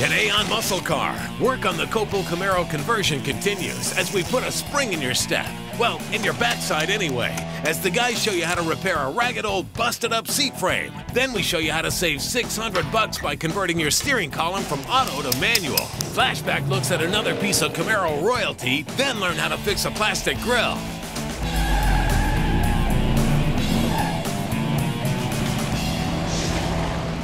Today on Muscle Car, work on the Copo Camaro conversion continues as we put a spring in your step. Well, in your backside anyway, as the guys show you how to repair a ragged old busted up seat frame. Then we show you how to save 600 bucks by converting your steering column from auto to manual. Flashback looks at another piece of Camaro royalty, then learn how to fix a plastic grill.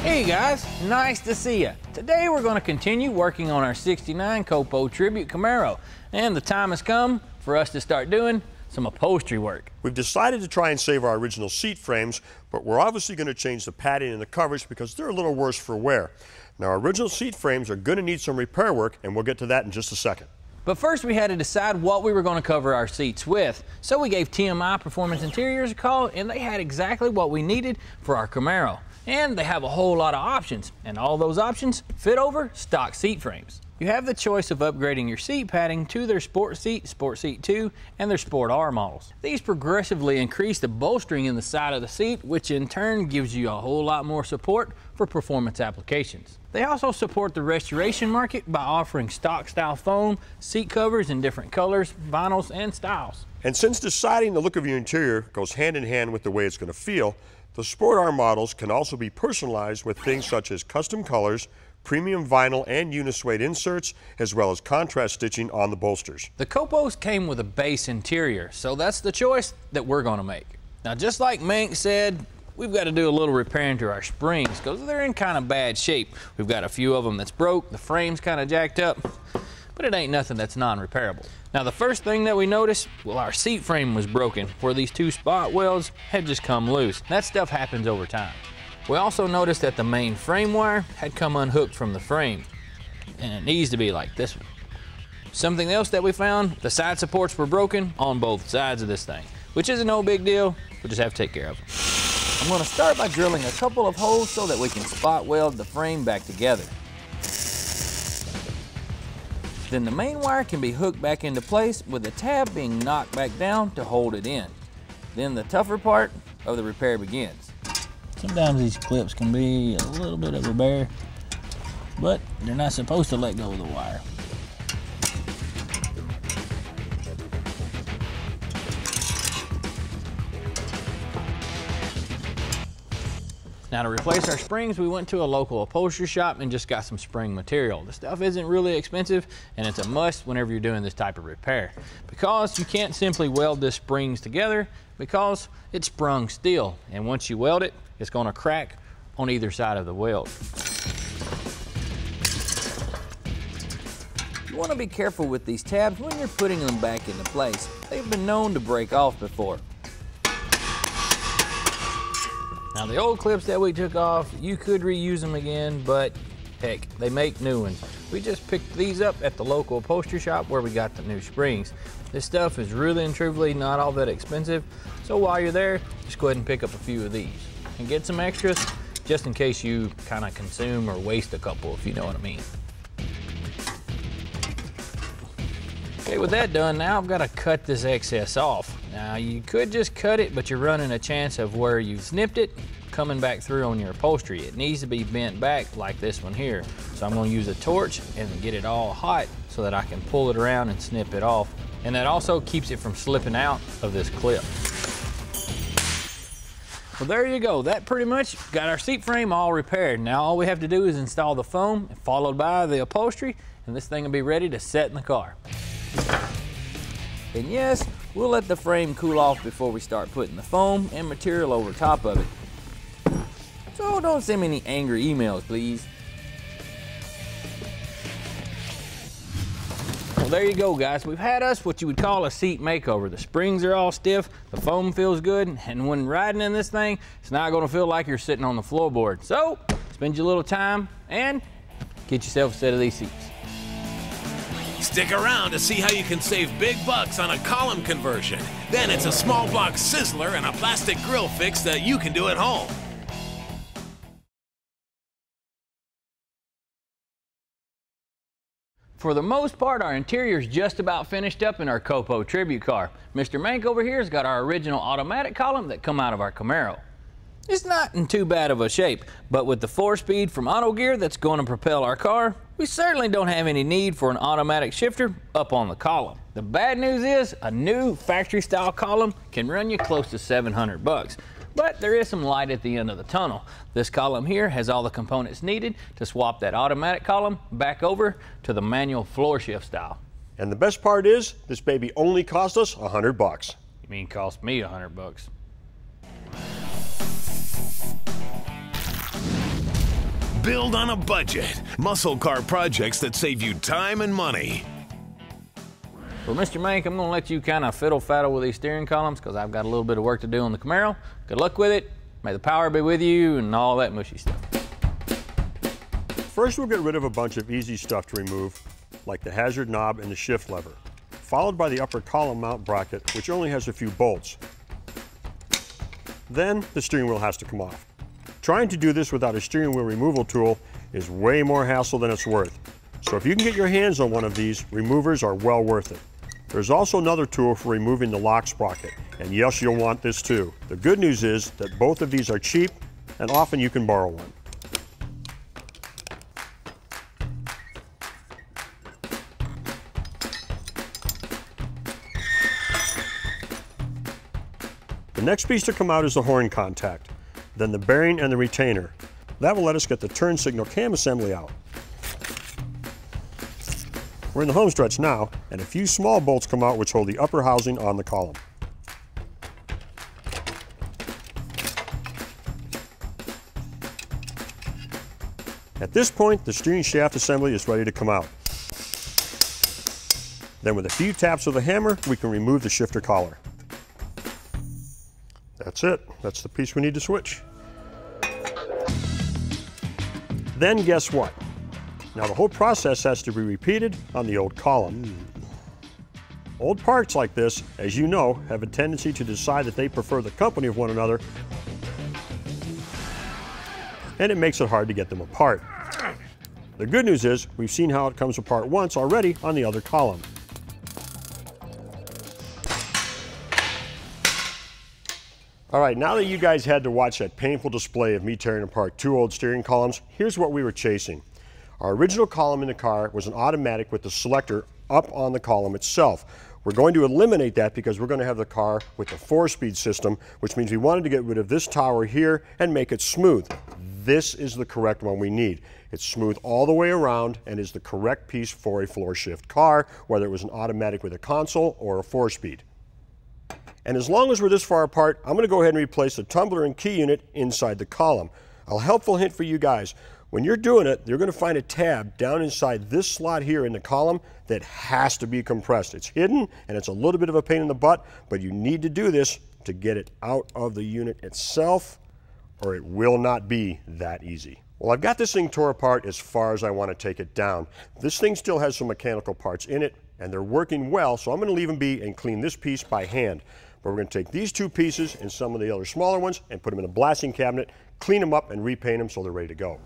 Hey guys, nice to see you. Today we're going to continue working on our 69 Copo Tribute Camaro and the time has come for us to start doing some upholstery work. We've decided to try and save our original seat frames, but we're obviously going to change the padding and the coverage because they're a little worse for wear. Now, our original seat frames are going to need some repair work, and we'll get to that in just a second. But first we had to decide what we were going to cover our seats with. So we gave TMI Performance Interiors a call and they had exactly what we needed for our Camaro. And they have a whole lot of options, and all those options fit over stock seat frames. You have the choice of upgrading your seat padding to their Sport Seat, Sport Seat 2, and their Sport R models. These progressively increase the bolstering in the side of the seat, which in turn gives you a whole lot more support for performance applications. They also support the restoration market by offering stock style foam, seat covers in different colors, vinyls, and styles. And since deciding the look of your interior goes hand in hand with the way it's going to feel, the Sport R models can also be personalized with things such as custom colors, premium vinyl and unisuede inserts, as well as contrast stitching on the bolsters. The Copos came with a base interior, so that's the choice that we're going to make. Now, just like Mank said, we've got to do a little repairing to our springs because they're in kind of bad shape. We've got a few of them that's broke, the frame's kind of jacked up but it ain't nothing that's non-repairable. Now the first thing that we noticed, well our seat frame was broken where these two spot welds had just come loose. That stuff happens over time. We also noticed that the main frame wire had come unhooked from the frame and it needs to be like this one. Something else that we found, the side supports were broken on both sides of this thing, which is no big deal, we'll just have to take care of them. I'm gonna start by drilling a couple of holes so that we can spot weld the frame back together. Then the main wire can be hooked back into place with the tab being knocked back down to hold it in. Then the tougher part of the repair begins. Sometimes these clips can be a little bit of a bear, but they're not supposed to let go of the wire. Now to replace our springs, we went to a local upholstery shop and just got some spring material. The stuff isn't really expensive and it's a must whenever you're doing this type of repair because you can't simply weld the springs together because it's sprung steel and once you weld it, it's gonna crack on either side of the weld. You wanna be careful with these tabs when you're putting them back into place. They've been known to break off before. Now the old clips that we took off, you could reuse them again, but heck, they make new ones. We just picked these up at the local upholstery shop where we got the new springs. This stuff is really and truly not all that expensive, so while you're there, just go ahead and pick up a few of these and get some extras just in case you kind of consume or waste a couple, if you know what I mean. Okay, with that done, now I've got to cut this excess off. Now, you could just cut it, but you're running a chance of where you've snipped it coming back through on your upholstery. It needs to be bent back like this one here. So I'm gonna use a torch and get it all hot so that I can pull it around and snip it off. And that also keeps it from slipping out of this clip. Well, there you go. That pretty much got our seat frame all repaired. Now all we have to do is install the foam, followed by the upholstery, and this thing will be ready to set in the car. And yes, we'll let the frame cool off before we start putting the foam and material over top of it. So don't send me any angry emails, please. Well, there you go, guys. We've had us what you would call a seat makeover. The springs are all stiff, the foam feels good, and when riding in this thing, it's not gonna feel like you're sitting on the floorboard. So, spend your little time and get yourself a set of these seats. Stick around to see how you can save big bucks on a column conversion. Then it's a small block sizzler and a plastic grill fix that you can do at home. For the most part, our interior is just about finished up in our Copo Tribute car. Mr. Mank over here has got our original automatic column that come out of our Camaro. It's not in too bad of a shape, but with the four speed from Auto Gear that's going to propel our car, we certainly don't have any need for an automatic shifter up on the column. The bad news is a new factory style column can run you close to 700 bucks. But there is some light at the end of the tunnel. This column here has all the components needed to swap that automatic column back over to the manual floor shift style. And the best part is, this baby only cost us 100 bucks. You mean cost me 100 bucks? Build on a budget. Muscle car projects that save you time and money. Well, Mr. Mank, I'm going to let you kind of fiddle faddle with these steering columns because I've got a little bit of work to do on the Camaro. Good luck with it. May the power be with you and all that mushy stuff. First, we'll get rid of a bunch of easy stuff to remove, like the hazard knob and the shift lever, followed by the upper column mount bracket, which only has a few bolts. Then, the steering wheel has to come off. Trying to do this without a steering wheel removal tool is way more hassle than it's worth. So if you can get your hands on one of these, removers are well worth it. There's also another tool for removing the lock sprocket, and yes, you'll want this too. The good news is that both of these are cheap, and often you can borrow one. The next piece to come out is the horn contact then the bearing and the retainer. That will let us get the turn signal cam assembly out. We're in the home stretch now, and a few small bolts come out which hold the upper housing on the column. At this point, the steering shaft assembly is ready to come out. Then with a few taps of the hammer, we can remove the shifter collar. That's it. That's the piece we need to switch. Then guess what? Now the whole process has to be repeated on the old column. Hmm. Old parts like this, as you know, have a tendency to decide that they prefer the company of one another, and it makes it hard to get them apart. The good news is, we've seen how it comes apart once already on the other column. All right, now that you guys had to watch that painful display of me tearing apart two old steering columns, here's what we were chasing. Our original column in the car was an automatic with the selector up on the column itself. We're going to eliminate that because we're going to have the car with the four-speed system, which means we wanted to get rid of this tower here and make it smooth. This is the correct one we need. It's smooth all the way around and is the correct piece for a floor shift car, whether it was an automatic with a console or a four-speed. And as long as we're this far apart, I'm going to go ahead and replace the tumbler and key unit inside the column. A helpful hint for you guys, when you're doing it, you're going to find a tab down inside this slot here in the column that has to be compressed. It's hidden and it's a little bit of a pain in the butt, but you need to do this to get it out of the unit itself or it will not be that easy. Well, I've got this thing tore apart as far as I want to take it down. This thing still has some mechanical parts in it and they're working well, so I'm going to leave them be and clean this piece by hand. We're going to take these two pieces and some of the other smaller ones and put them in a blasting cabinet, clean them up and repaint them so they're ready to go.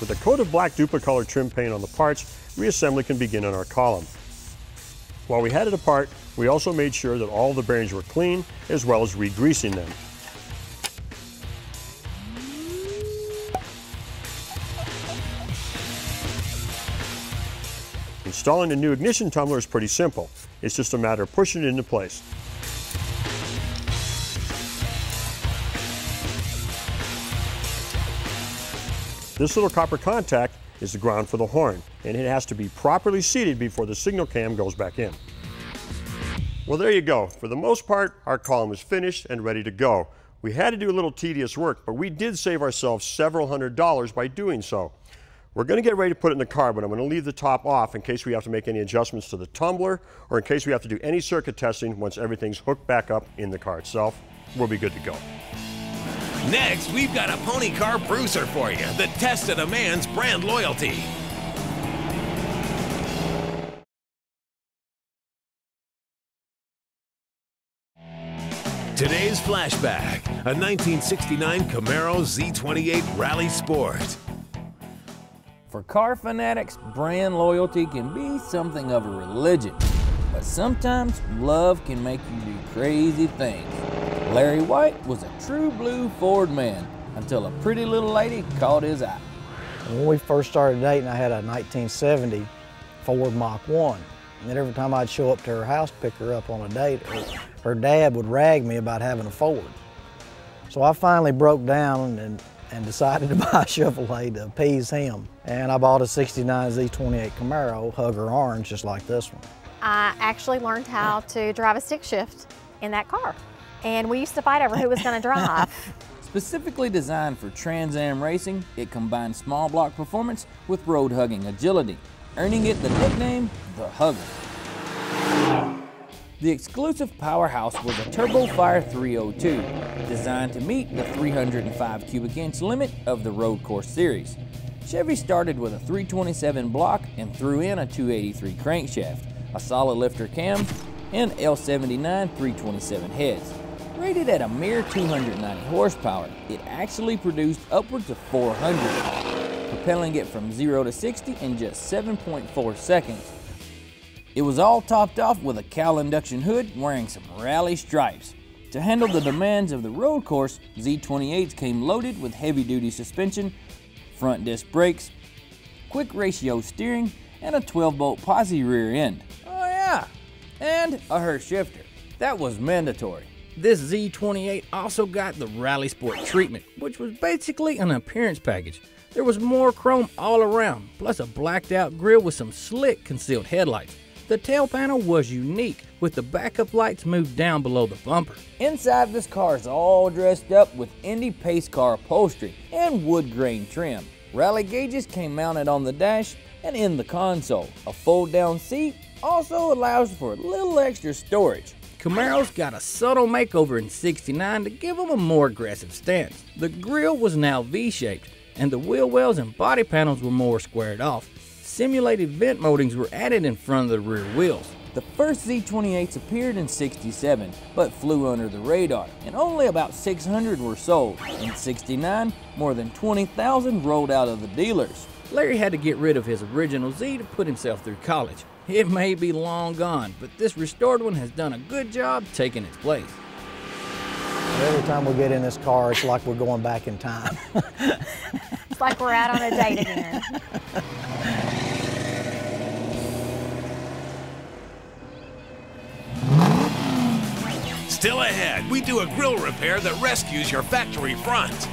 With a coat of black Duplicolor trim paint on the parts, reassembly can begin on our column. While we had it apart, we also made sure that all the bearings were clean, as well as re-greasing them. Installing a new ignition tumbler is pretty simple. It's just a matter of pushing it into place. This little copper contact is the ground for the horn, and it has to be properly seated before the signal cam goes back in. Well, there you go. For the most part, our column is finished and ready to go. We had to do a little tedious work, but we did save ourselves several hundred dollars by doing so. We're going to get ready to put it in the car, but I'm going to leave the top off in case we have to make any adjustments to the tumbler or in case we have to do any circuit testing once everything's hooked back up in the car itself. We'll be good to go. Next, we've got a pony car bruiser for you that tested a man's brand loyalty. Today's flashback, a 1969 Camaro Z28 Rally Sport. For car fanatics, brand loyalty can be something of a religion. But sometimes love can make you do crazy things. Larry White was a true blue Ford man until a pretty little lady caught his eye. When we first started dating, I had a 1970 Ford Mach 1. And every time I'd show up to her house, pick her up on a date, her, her dad would rag me about having a Ford. So I finally broke down and, and decided to buy a Chevrolet to appease him. And I bought a 69 Z28 Camaro, Hugger Orange, just like this one. I actually learned how to drive a stick shift in that car. And we used to fight over who was going to drive. Specifically designed for Trans Am racing, it combines small block performance with road hugging agility, earning it the nickname the Hugger. The exclusive powerhouse was a Turbo Fire 302, designed to meet the 305 cubic inch limit of the Road Course series. Chevy started with a 327 block and threw in a 283 crankshaft, a solid lifter cam, and L79 327 heads. Rated at a mere 290 horsepower, it actually produced upwards of 400, propelling it from 0 to 60 in just 7.4 seconds. It was all topped off with a cowl induction hood wearing some rally stripes. To handle the demands of the road course, Z28s came loaded with heavy duty suspension, front disc brakes, quick ratio steering, and a 12 bolt posi rear end. Oh yeah, and a Hurst shifter. That was mandatory. This Z28 also got the Rally Sport treatment, which was basically an appearance package. There was more chrome all around, plus a blacked out grille with some slick concealed headlights. The tail panel was unique, with the backup lights moved down below the bumper. Inside this car is all dressed up with Indy pace car upholstery and wood grain trim. Rally gauges came mounted on the dash and in the console. A fold down seat also allows for a little extra storage. Camaro's got a subtle makeover in 69 to give them a more aggressive stance. The grille was now V-shaped, and the wheel wells and body panels were more squared off. Simulated vent moldings were added in front of the rear wheels. The first Z28s appeared in 67, but flew under the radar, and only about 600 were sold. In 69, more than 20,000 rolled out of the dealers. Larry had to get rid of his original Z to put himself through college. It may be long gone, but this restored one has done a good job taking its place. Every time we get in this car, it's like we're going back in time. it's like we're out on a date again. Still ahead, we do a grill repair that rescues your factory front.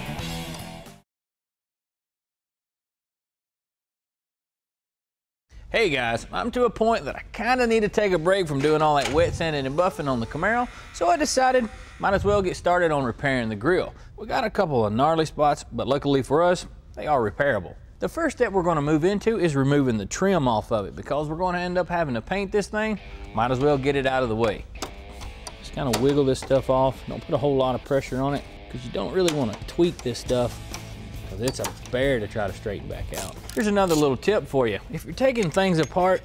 Hey guys, I'm to a point that I kind of need to take a break from doing all that wet sanding and buffing on the Camaro, so I decided might as well get started on repairing the grill. We got a couple of gnarly spots, but luckily for us, they are repairable. The first step we're going to move into is removing the trim off of it because we're going to end up having to paint this thing, might as well get it out of the way. Just kind of wiggle this stuff off, don't put a whole lot of pressure on it because you don't really want to tweak this stuff because it's a bear to try to straighten back out. Here's another little tip for you. If you're taking things apart,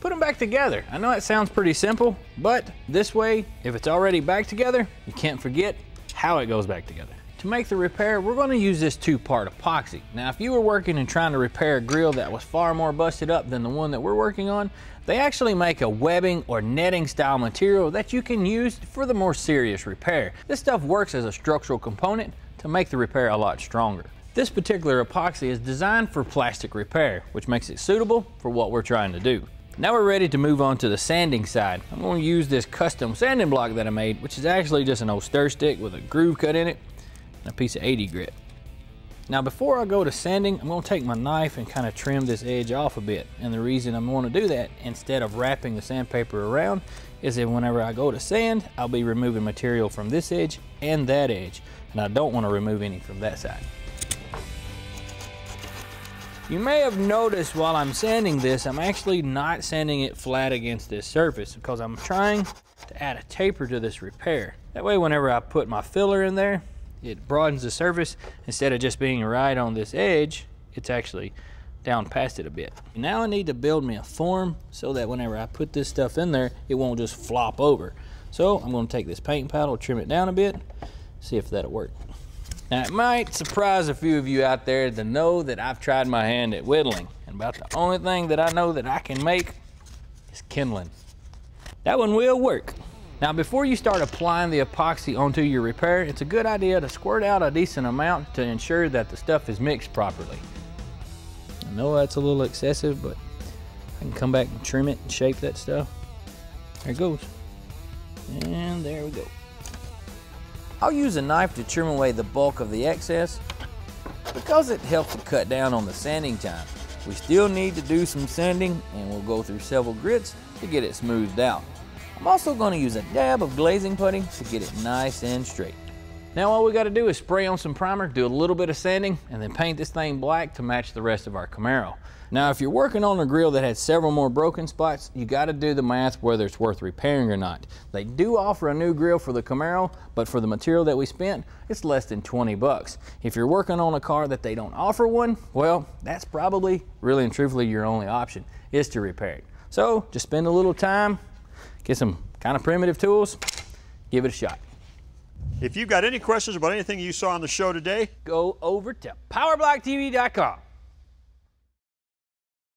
put them back together. I know it sounds pretty simple, but this way, if it's already back together, you can't forget how it goes back together. To make the repair, we're gonna use this two-part epoxy. Now, if you were working and trying to repair a grill that was far more busted up than the one that we're working on, they actually make a webbing or netting style material that you can use for the more serious repair. This stuff works as a structural component to make the repair a lot stronger. This particular epoxy is designed for plastic repair, which makes it suitable for what we're trying to do. Now we're ready to move on to the sanding side. I'm going to use this custom sanding block that I made, which is actually just an old stir stick with a groove cut in it and a piece of 80 grit. Now before I go to sanding, I'm going to take my knife and kind of trim this edge off a bit. And the reason I'm going to do that, instead of wrapping the sandpaper around, is that whenever I go to sand, I'll be removing material from this edge and that edge. And I don't want to remove any from that side. You may have noticed while I'm sanding this, I'm actually not sanding it flat against this surface because I'm trying to add a taper to this repair. That way whenever I put my filler in there, it broadens the surface. Instead of just being right on this edge, it's actually down past it a bit. Now I need to build me a form so that whenever I put this stuff in there, it won't just flop over. So I'm gonna take this paint paddle, trim it down a bit, see if that'll work. Now, it might surprise a few of you out there to know that I've tried my hand at whittling, and about the only thing that I know that I can make is kindling. That one will work. Now, before you start applying the epoxy onto your repair, it's a good idea to squirt out a decent amount to ensure that the stuff is mixed properly. I know that's a little excessive, but I can come back and trim it and shape that stuff. There it goes. And there we go. I'll use a knife to trim away the bulk of the excess because it helps to cut down on the sanding time. We still need to do some sanding and we'll go through several grits to get it smoothed out. I'm also going to use a dab of glazing putty to get it nice and straight. Now all we got to do is spray on some primer, do a little bit of sanding, and then paint this thing black to match the rest of our Camaro. Now if you're working on a grill that has several more broken spots, you got to do the math whether it's worth repairing or not. They do offer a new grill for the Camaro, but for the material that we spent, it's less than 20 bucks. If you're working on a car that they don't offer one, well, that's probably, really and truthfully, your only option is to repair it. So just spend a little time, get some kind of primitive tools, give it a shot. If you've got any questions about anything you saw on the show today, Go over to powerblocktv.com.